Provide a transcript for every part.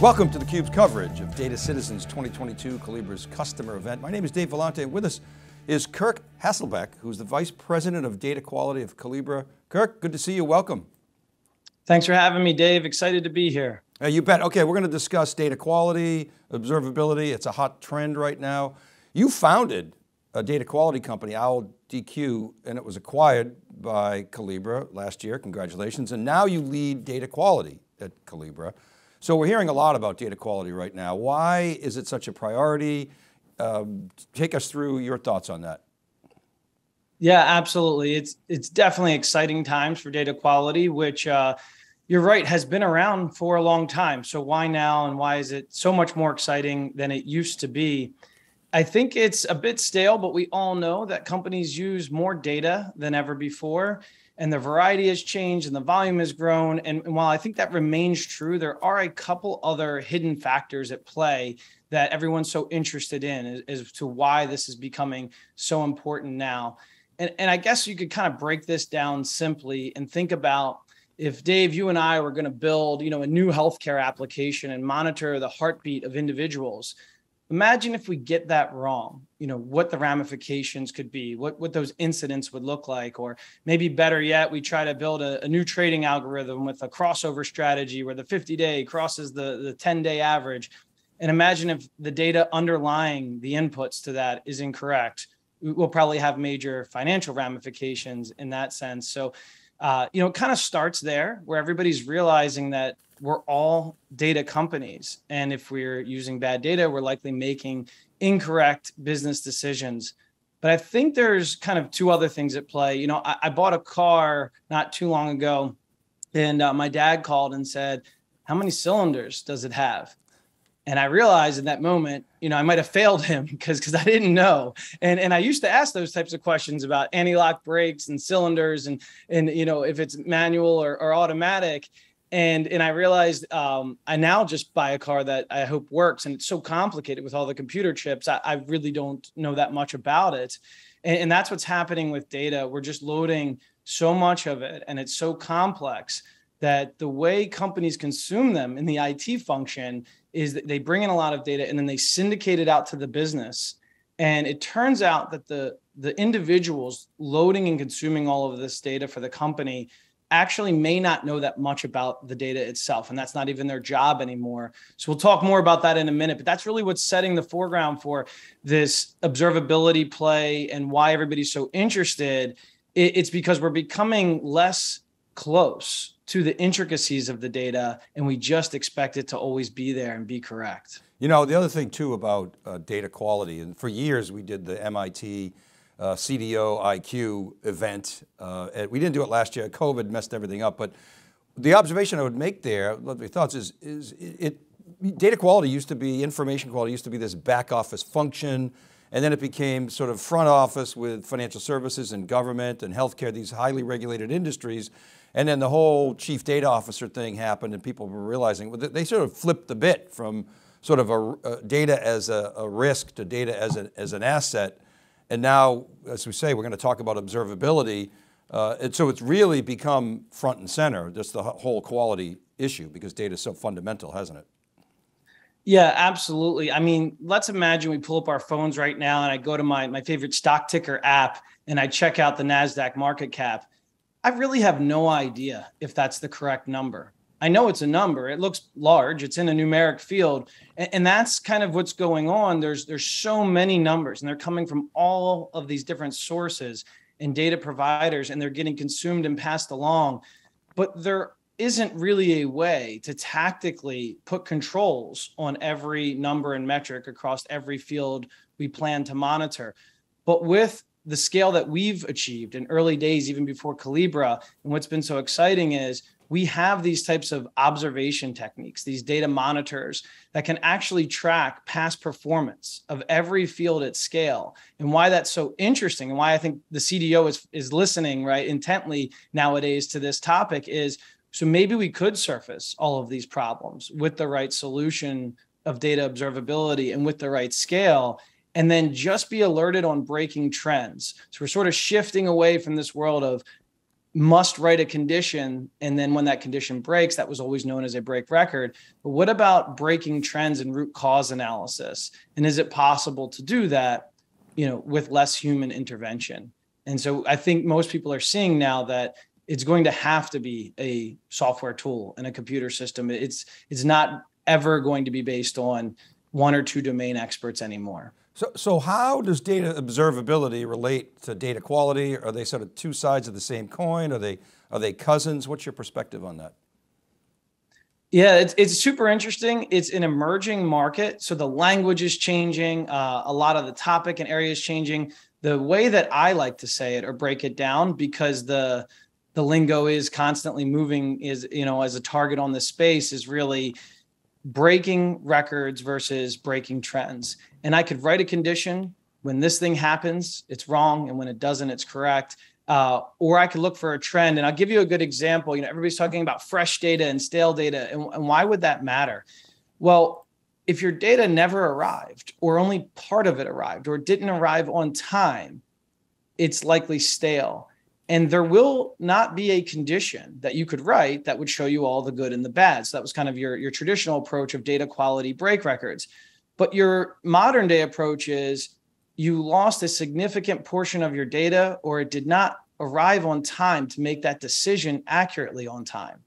Welcome to theCUBE's coverage of Data Citizens 2022 Collibra's customer event. My name is Dave Vellante and with us is Kirk Haslbeck, who's the Vice President of Data Quality of Collibra. Kirk, good to see you, welcome. Thanks for having me, Dave. Excited to be here. Uh, you bet. Okay, we're going to discuss data quality, observability. It's a hot trend right now. You founded a data quality company, OwlDQ, and it was acquired by Collibra last year, congratulations. And now you lead data quality at Collibra. So we're hearing a lot about data quality right now. Why is it such a priority? Um, take us through your thoughts on that. Yeah, absolutely. It's it's definitely exciting times for data quality, which uh, you're right has been around for a long time. So why now, and why is it so much more exciting than it used to be? I think it's a bit stale, but we all know that companies use more data than ever before and the variety has changed and the volume has grown. And, and, while I think that remains true, there are a couple other hidden factors at play that everyone's so interested in as, as to why this is becoming so important now. And, and I guess you could kind of break this down simply and think about if Dave, you and I were going to build, you know, a new healthcare application and monitor the heartbeat of individuals, imagine if we get that wrong you know what the ramifications could be what what those incidents would look like or maybe better yet we try to build a, a new trading algorithm with a crossover strategy where the 50 day crosses the the 10 day average. And imagine if the data underlying the inputs to that is incorrect. We'll probably have major financial ramifications in that sense. So uh, you know it kind of starts there where everybody's realizing that we're all data companies. And if we're using bad data, we're likely making incorrect business decisions. But I think there's kind of two other things at play. You know, I, I bought a car not too long ago, and uh, my dad called and said, How many cylinders does it have? And I realized in that moment, you know, I might have failed him because because I didn't know. And and I used to ask those types of questions about anti-lock brakes and cylinders and and you know if it's manual or, or automatic and and I realized um, I now just buy a car that I hope works, and it's so complicated with all the computer chips. I, I really don't know that much about it, and, and, that's what's happening with data. We're just loading so much of it, and it's so complex that the way companies consume them in the IT function is that they bring in a lot of data and then they syndicate it out to the business. And it turns out that the the individuals loading and consuming all of this data for the company actually may not know that much about the data itself and that's not even their job anymore so we'll talk more about that in a minute but that's really what's setting the foreground for this observability play and why everybody's so interested it's because we're becoming less close to the intricacies of the data and we just expect it to always be there and be correct you know the other thing too about uh, data quality and for years we did the MIT uh, CDO IQ event. Uh, we didn't do it last year, COVID messed everything up, but the observation I would make there, my thoughts is, is it, data quality used to be, information quality used to be this back office function, and then it became sort of front office with financial services and government and healthcare, these highly regulated industries. And then the whole chief data officer thing happened and people were realizing, they sort of flipped the bit from sort of a, a data as a, a, risk to data as, a, as an asset. And now, as we say, we're going to talk about observability. Uh, and so it's really become front and center, just the whole quality issue because data is so fundamental, hasn't it? Yeah, absolutely. I mean, let's imagine we pull up our phones right now and I go to my, my favorite stock ticker app and I check out the NASDAQ market cap. I really have no idea if that's the correct number. I know it's a number. It looks large. It's in a numeric field, and, and, that's kind of what's going on. There's there's so many numbers, and they're coming from all of these different sources and data providers, and they're getting consumed and passed along. But there isn't really a way to tactically put controls on every number and metric across every field we plan to monitor. But with the scale that we've achieved in early days, even before Collibra, and what's been so exciting is we have these types of observation techniques, these data monitors that can actually track past performance of every field at scale. And why that's so interesting and why I think the CDO is, is listening right intently nowadays to this topic is so maybe we could surface all of these problems with the right solution of data observability and with the right scale and then just be alerted on breaking trends. So we're sort of shifting away from this world of must write a condition and then when that condition breaks that was always known as a break record. But what about breaking trends and root cause analysis? And is it possible to do that you know with less human intervention? And so i think most people are seeing now that it's going to have to be a software tool and a computer system it's it's not ever going to be based on one or two domain experts anymore so, so how does data observability relate to data quality? Are they sort of two sides of the same coin? Are they, are they cousins? What's your perspective on that? Yeah, it's, it's super interesting. It's an emerging market. So the language is changing. Uh, a lot of the topic and areas changing. The way that I like to say it or break it down, because the the lingo is constantly moving, is you know as a target on this space is really breaking records versus breaking trends. And I could write a condition when this thing happens, it's wrong, and when it doesn't, it's correct. Uh, or I could look for a trend. And I'll give you a good example. You know, everybody's talking about fresh data and stale data, and, and why would that matter? Well, if your data never arrived, or only part of it arrived, or didn't arrive on time, it's likely stale. And there will not be a condition that you could write that would show you all the good and the bad. So that was kind of your, your traditional approach of data quality break records. But your modern day approach is you lost a significant portion of your data or it did not arrive on time to make that decision accurately on time.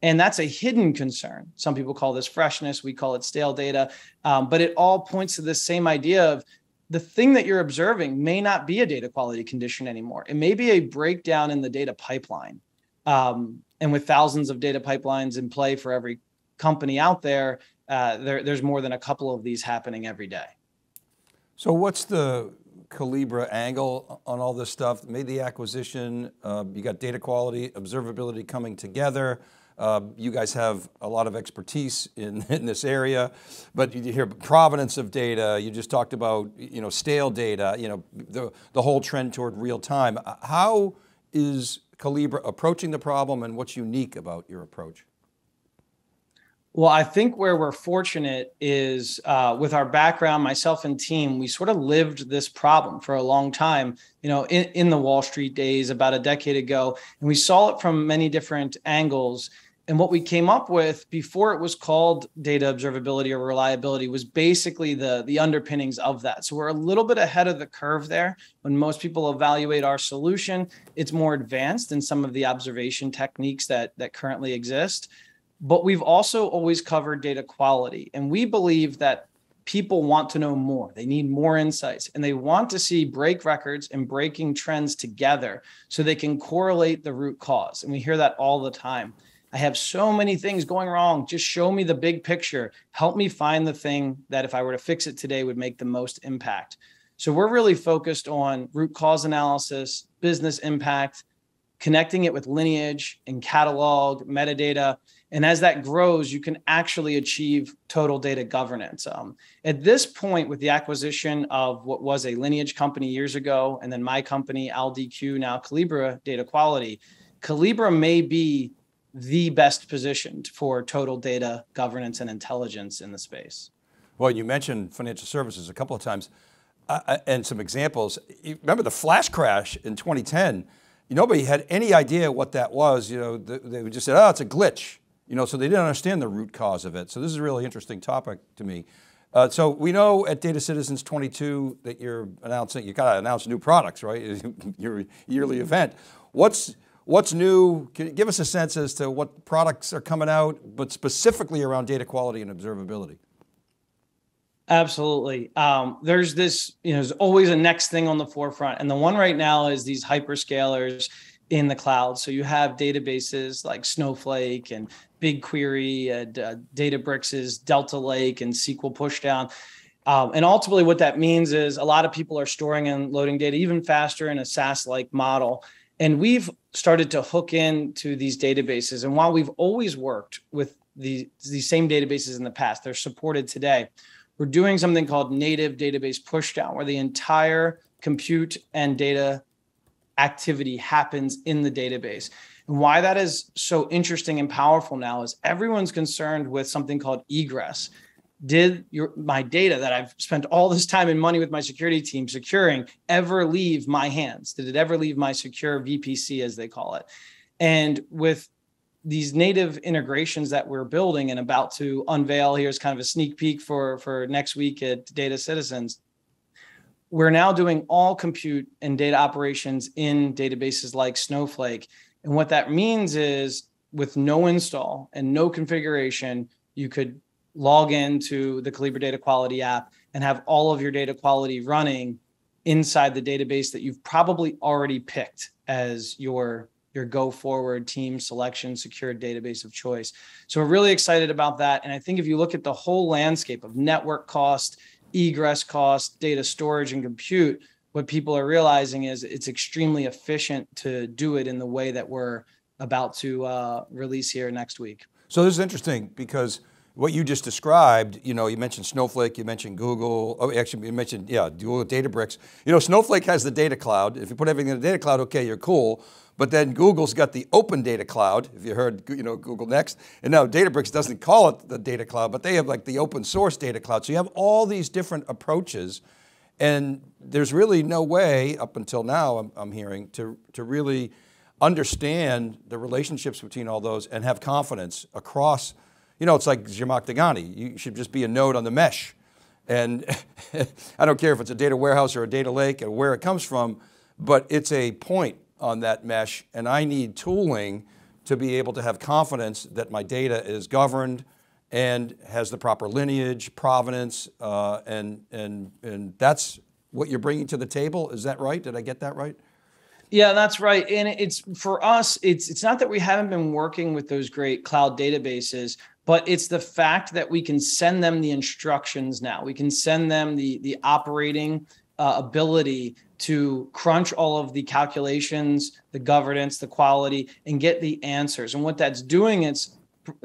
And that's a hidden concern. Some people call this freshness, we call it stale data. Um, but it all points to the same idea of the thing that you're observing may not be a data quality condition anymore. It may be a breakdown in the data pipeline. Um, and with thousands of data pipelines in play for every company out there, uh, there, there's more than a couple of these happening every day. So what's the Collibra angle on all this stuff? Made the acquisition, uh, you got data quality, observability coming together. Uh, you guys have a lot of expertise in, in this area, but you hear provenance of data, you just talked about you know, stale data, you know, the, the whole trend toward real time. How is Collibra approaching the problem and what's unique about your approach? Well, I think where we're fortunate is uh, with our background, myself and team, we sort of lived this problem for a long time, you know, in, in the Wall Street days about a decade ago. And we saw it from many different angles. And what we came up with before it was called data observability or reliability was basically the, the underpinnings of that. So we're a little bit ahead of the curve there. When most people evaluate our solution, it's more advanced than some of the observation techniques that, that currently exist. But we've also always covered data quality. And we believe that people want to know more. They need more insights and they want to see break records and breaking trends together so they can correlate the root cause. And we hear that all the time. I have so many things going wrong. Just show me the big picture. Help me find the thing that if I were to fix it today would make the most impact. So we're really focused on root cause analysis, business impact, connecting it with lineage and catalog, metadata. And as that grows, you can actually achieve total data governance. Um, at this point, with the acquisition of what was a lineage company years ago, and then my company, OwlDQ, now Collibra Data Quality, Collibra may be the best positioned for total data governance and intelligence in the space. Well, you mentioned financial services a couple of times uh, and some examples. You remember the flash crash in 2010? Nobody had any idea what that was. You know, they just said, oh, it's a glitch. You know, so they didn't understand the root cause of it. So this is a really interesting topic to me. Uh, so we know at Data Citizens 22 that you're announcing, you got to announce new products, right? Your yearly event. What's What's new? Can you give us a sense as to what products are coming out, but specifically around data quality and observability. Absolutely. Um, there's this, you know, there's always a next thing on the forefront. And the one right now is these hyperscalers in the cloud. So you have databases like Snowflake and BigQuery, and uh, Databricks' Delta Lake and SQL Pushdown. Um, and ultimately, what that means is a lot of people are storing and loading data even faster in a SaaS like model. And we've started to hook into these databases. And while we've always worked with the, these same databases in the past, they're supported today. We're doing something called native database pushdown, where the entire compute and data activity happens in the database. And why that is so interesting and powerful now is everyone's concerned with something called egress. Did your my data that I've spent all this time and money with my security team securing ever leave my hands? Did it ever leave my secure VPC as they call it? And with these native integrations that we're building and about to unveil here's kind of a sneak peek for for next week at Data Citizens. We're now doing all compute and data operations in databases like Snowflake. And what that means is with no install and no configuration, you could log into the Collibra Data Quality app and have all of your data quality running inside the database that you've probably already picked as your your go forward team selection secured database of choice. So we're really excited about that. And I think if you look at the whole landscape of network cost, egress cost, data storage, and compute, what people are realizing is it's extremely efficient to do it in the way that we're about to uh, release here next week. So this is interesting because what you just described, you know, you mentioned Snowflake, you mentioned Google, oh, actually you mentioned, yeah, Google Databricks. You know, Snowflake has the data cloud. If you put everything in the data cloud, okay, you're cool. But then Google's got the open data cloud, if you heard, you know, Google Next. And now Databricks doesn't call it the data cloud, but they have like the open source data cloud. So you have all these different approaches and there's really no way up until now, I'm, I'm hearing, to, to really understand the relationships between all those and have confidence across, you know, it's like Zhamak Dehghani. You should just be a node on the mesh. And I don't care if it's a data warehouse or a data lake and where it comes from, but it's a point on that mesh and I need tooling to be able to have confidence that my data is governed and has the proper lineage, provenance, uh, and, and, and that's what you're bringing to the table. Is that right? Did I get that right? Yeah, that's right. And it's for us, it's it's not that we haven't been working with those great cloud databases, but it's the fact that we can send them the instructions now. We can send them the the operating uh, ability to crunch all of the calculations, the governance, the quality, and get the answers. And what that's doing, it's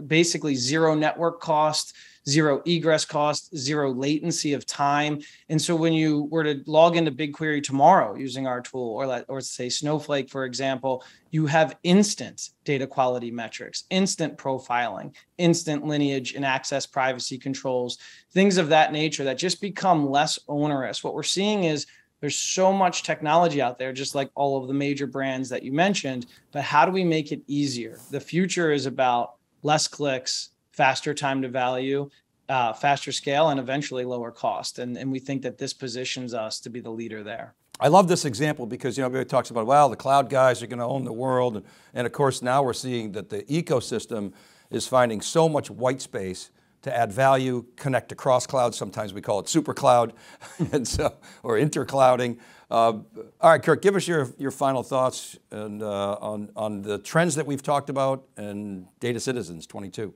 basically zero network cost zero egress cost, zero latency of time. And so when you were to log into BigQuery tomorrow using our tool, or let, or say Snowflake, for example, you have instant data quality metrics, instant profiling, instant lineage and access privacy controls, things of that nature that just become less onerous. What we're seeing is there's so much technology out there, just like all of the major brands that you mentioned. But how do we make it easier? The future is about less clicks, faster time to value, uh, faster scale, and eventually lower cost. And, and we think that this positions us to be the leader there. I love this example because you know everybody talks about, well, the cloud guys are going to own the world. And, and of course now we're seeing that the ecosystem is finding so much white space to add value, connect across clouds. Sometimes we call it super cloud, and so, or interclouding. Uh, all right, Kirk, give us your, your final thoughts and, uh, on, on the trends that we've talked about and Data Citizens 22.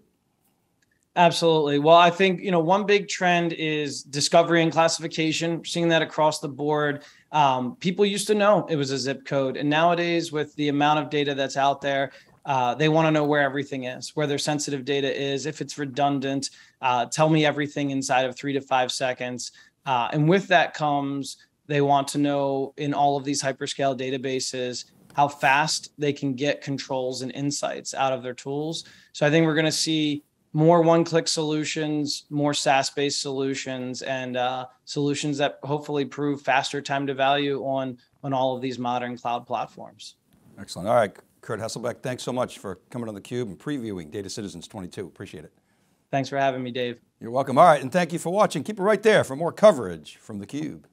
Absolutely. Well, I think you know one big trend is discovery and classification. Seeing that across the board. Um, people used to know it was a zip code, and nowadays, with the amount of data that's out there, uh, they want to know where everything is, where their sensitive data is, if it's redundant. Uh, tell me everything inside of three to five seconds. Uh, and with that comes they want to know in all of these hyperscale databases how fast they can get controls and insights out of their tools. So I think we're going to see more one-click solutions, more SaaS-based solutions, and uh, solutions that hopefully prove faster time to value on on all of these modern cloud platforms. Excellent. All right, Kurt Haslbeck, thanks so much for coming on theCUBE and previewing Data Citizens 22. Appreciate it. Thanks for having me, Dave. You're welcome. All right, and thank you for watching. Keep it right there for more coverage from theCUBE.